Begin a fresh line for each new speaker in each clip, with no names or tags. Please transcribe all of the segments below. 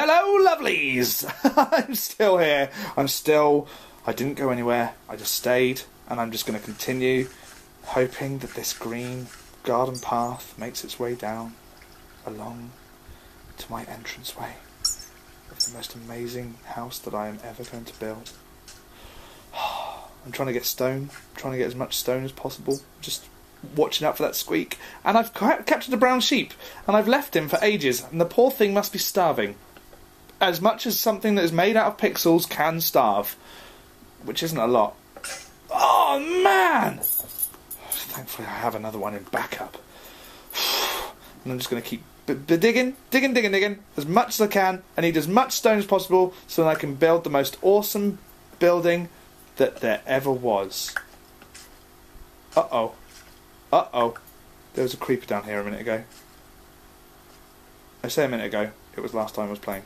Hello, lovelies! I'm still here. I'm still. I didn't go anywhere. I just stayed, and I'm just going to continue hoping that this green garden path makes its way down along to my entranceway of the most amazing house that I am ever going to build. I'm trying to get stone, trying to get as much stone as possible, just watching out for that squeak. And I've ca- captured a brown sheep, and I've left him for ages, and the poor thing must be starving. As much as something that is made out of pixels can starve, which isn't a lot. Oh man! Thankfully, I have another one in backup. And I'm just going to keep digging, digging, digging, digging as much as I can. I need as much stone as possible so that I can build the most awesome building that there ever was. Uh oh. Uh oh. There was a creeper down here a minute ago. I say a minute ago, it was last time I was playing.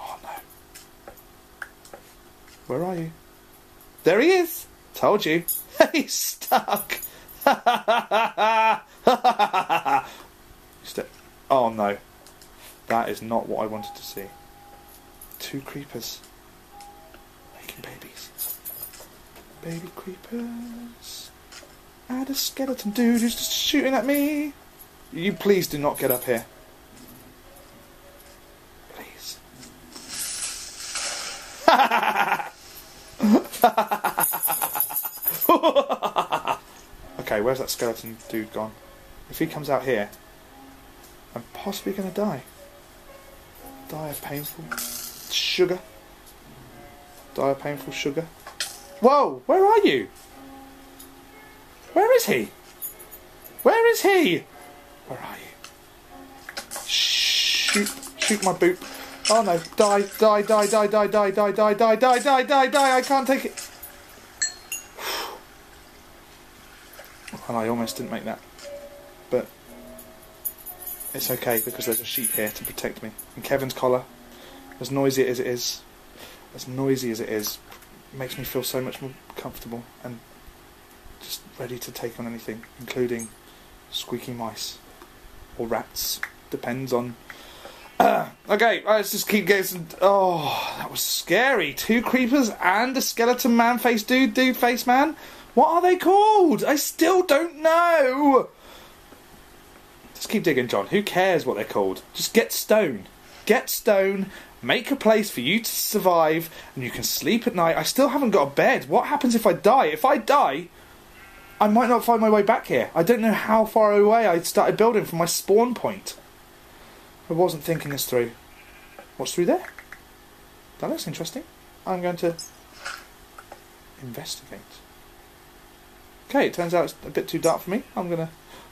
Oh no. Where are you? There he is! Told you. He's stuck! St- oh no. That is not what I wanted to see. Two creepers. Making babies. Baby creepers. And a skeleton dude who's just shooting at me. You please do not get up here. Please. Okay, where's that skeleton dude gone? If he comes out here, I'm possibly going to die. Die of painful sugar. Die of painful sugar. Whoa, where are you? Where is he? Where is he? Where are you? Shoot, shoot my boot. Oh no, die, die, die, die, die, die, die, die, die, die, die, die, die, I can't take it. And I almost didn't make that. But it's okay because there's a sheep here to protect me. And Kevin's collar, as noisy as it is, as noisy as it is, makes me feel so much more comfortable and just ready to take on anything, including squeaky mice or rats. Depends on. Uh, okay, let's just keep going. Some... Oh, that was scary. Two creepers and a skeleton man face dude, dude face man. What are they called? I still don't know. Just keep digging, Jon. Who cares what they're called? Just get stone. Get stone. Make a place for you to survive, and you can sleep at night. I still haven't got a bed. What happens if I die? If I die, I might not find my way back here. I don't know how far away I started building from my spawn point. I wasn't thinking this through. What's through there? That looks interesting. I'm going to investigate. Okay, it turns out it's a bit too dark for me. I'm gonna.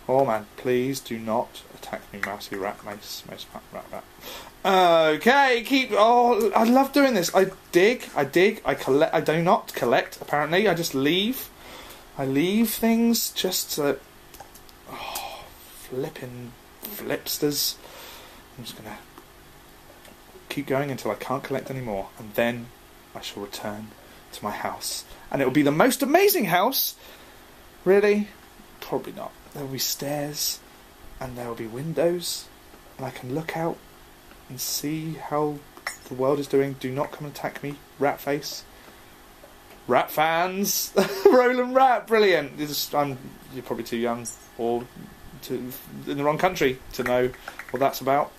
Oh man, please do not attack me, mousy rat, mouse, mace, rat, rat, rat. Okay, keep. Oh, I love doing this. I dig, I dig, I collect. I do not collect. Apparently, I just leave. I leave things just to. Oh, flipping flipsters. I'm just gonna keep going until I can't collect anymore, and then I shall return to my house, and it will be the most amazing house. Really? Probably not. There will be stairs, and there will be windows, and I can look out and see how the world is doing. Do not come and attack me, rat face. Rat fans, Roland Rat, brilliant. You're, just, you're probably too young or in the wrong country to know what that's about.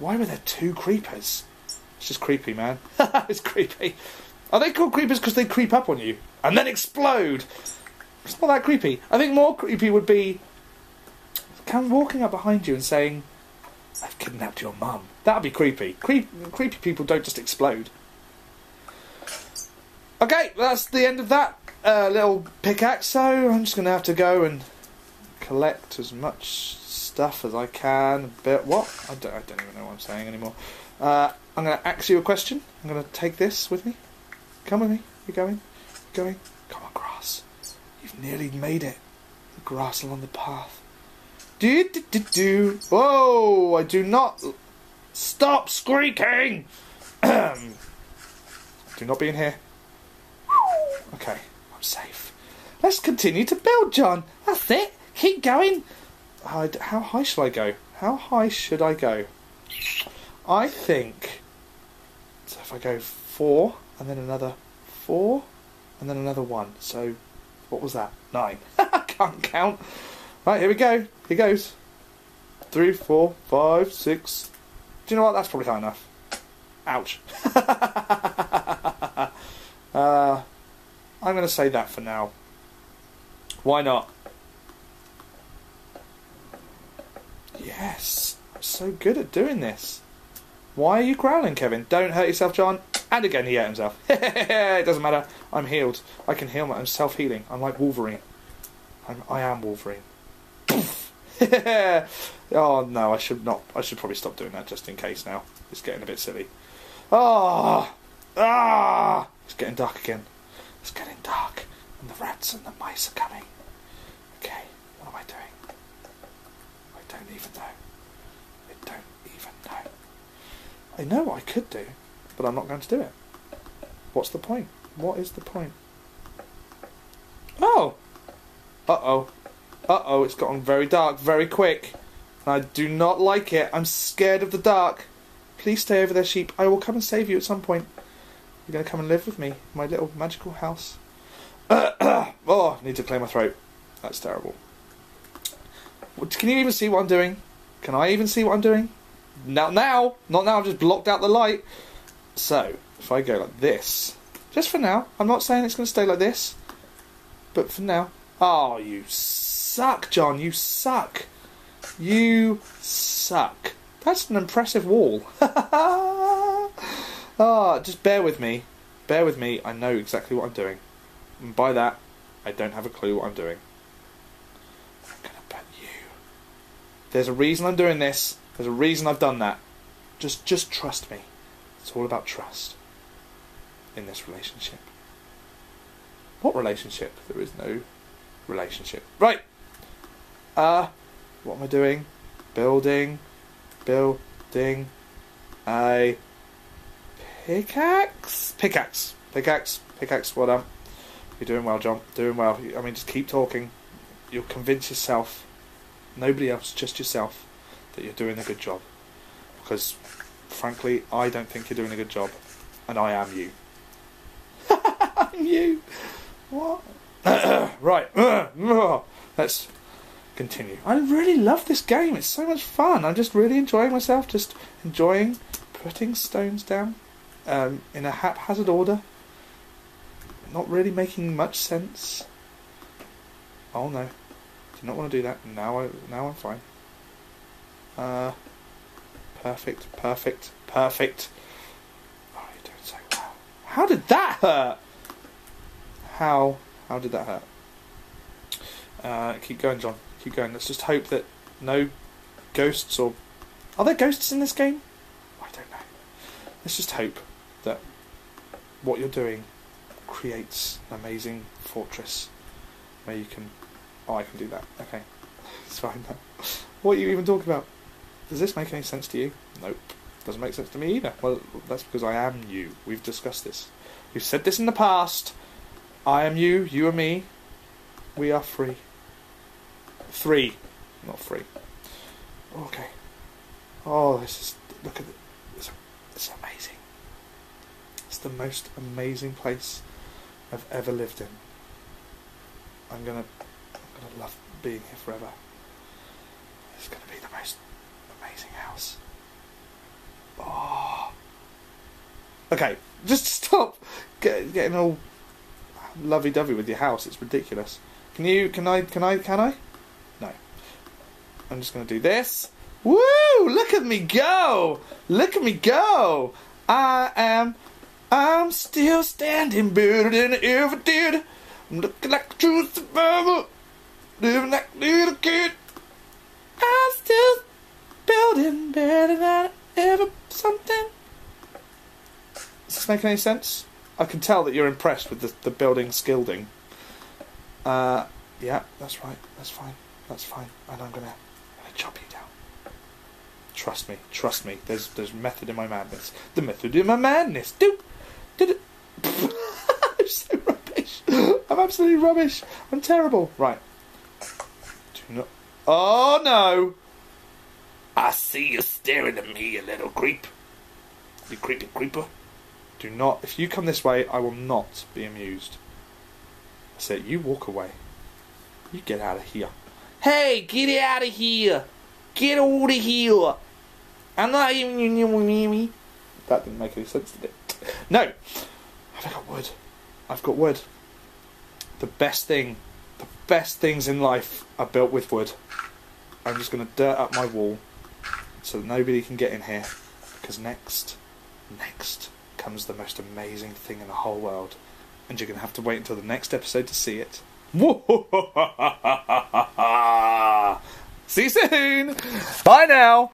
Why were there two creepers? It's just creepy, man. it's creepy. Are they called creepers because they creep up on you and then explode? It's not that creepy. I think more creepy would be walking up behind you and saying, "I've kidnapped your mum." That'd be creepy. Creep, creepy people don't just explode. Okay, that's the end of that uh, little pickaxe. So I'm just gonna have to go and collect as much stuff as I can. But what? I don't, I don't even know what I'm saying anymore. Uh, I'm gonna ask you a question. I'm gonna take this with me. Come with me. You're going? You're going? Come on, nearly made it. The grass along the path. Do do do do. Whoa! I do not. Stop squeaking! do not be in here. Okay, I'm safe. Let's continue to build, Jon. That's it. Keep going. How, how high shall I go? How high should I go? I think. So if I go four and then another four and then another one. So what was that? Nine. I can't count. Right, here we go. Here goes. Three, four, five, six. Do you know what? That's probably high enough. Ouch. uh, I'm going to say that for now. Why not? Yes, I'm so good at doing this. Why are you growling, Kevin? Don't hurt yourself, Jon. And again, he hurt himself. it doesn't matter. I'm healed. I can heal. I'm self-healing. I'm like Wolverine. I'm, I am Wolverine. oh no, I should not. I should probably stop doing that just in case. Now it's getting a bit silly. Ah, oh, ah! It's getting dark again. It's getting dark, and the rats and the mice are coming. Okay, what am I doing? I don't even know. I don't even know. I know what I could do, but I'm not going to do it. What's the point? What is the point? Oh! Uh oh. Uh oh, it's gotten very dark very quick. I do not like it. I'm scared of the dark. Please stay over there, sheep. I will come and save you at some point. You're going to come and live with me, my little magical house. oh, need to clear my throat. That's terrible. Can you even see what I'm doing? Can I even see what I'm doing? Now, now, not now. I've just blocked out the light. So, if I go like this, just for now. I'm not saying it's going to stay like this, but for now. Oh, you suck, Jon. You suck. You suck. That's an impressive wall. Ah, oh, just bear with me. Bear with me. I know exactly what I'm doing. And by that, I don't have a clue what I'm doing. I'm gonna bet you. There's a reason I'm doing this. There's a reason I've done that. Just, just trust me. It's all about trust in this relationship. What relationship? There is no relationship. Right. Uh, what am I doing? Building, building a pickaxe. Pickaxe, pickaxe, pickaxe. Well done. You're doing well, Jon. Doing well. I mean, just keep talking. You'll convince yourself, nobody else, just yourself, that you're doing a good job. Because, frankly, I don't think you're doing a good job, and I am you. I'm you. What? right. Let's continue. I really love this game. It's so much fun. I'm just really enjoying myself. Just enjoying putting stones down um, in a haphazard order. Not really making much sense. Oh no, Do not want to do that. Now I now I'm fine. Uh, perfect, perfect, perfect. Oh, you're doing so well. How did that hurt? How how did that hurt? Uh, keep going, Jon. Keep going. Let's just hope that no ghosts or are there ghosts in this game? I don't know. Let's just hope that what you're doing creates an amazing fortress where you can. Oh, I can do that. Okay, it's fine. What are you even talking about? Does this make any sense to you? Nope. Doesn't make sense to me either. Well, that's because I am you. We've discussed this. We've said this in the past. I am you, you are me. We are free. Three, not free. Okay. Oh, this is look at it. It's, it's amazing. It's the most amazing place I've ever lived in. I'm gonna, I'm gonna love being here forever. It's gonna be the most amazing house. Oh. Okay, just stop get, getting all lovey-dovey with your house. It's ridiculous. Can you? Can I? Can I? Can I? No. I'm just going to do this. Woo! Look at me go! Look at me go! I am. I'm still standing better than ever did. I'm looking like a true survivor, living like a little kid. I'm still building better than I ever something. Does this make any sense? I can tell that you're impressed with the, the building skilding. Uh, yeah, that's right. That's fine. That's fine. And I'm gonna, I'm gonna chop you down. Trust me. Trust me. There's there's method in my madness. The method in my madness. Do, did it? I'm so rubbish. I'm absolutely rubbish. I'm terrible. Right. Do not. Oh no! I see you staring at me, you little creep. You creepy creeper. Do not. If you come this way, I will not be amused. I said, you walk away. You get out of here. Hey, get out of here! Get out of here! I'm not even near me. That didn't make any sense, did it? No! Have I got wood? I've got wood. The best thing, the best things in life are built with wood. I'm just going to dirt up my wall so that nobody can get in here. Because next, next comes the most amazing thing in the whole world. And you're going to have to wait until the next episode to see it. See you soon! Bye now!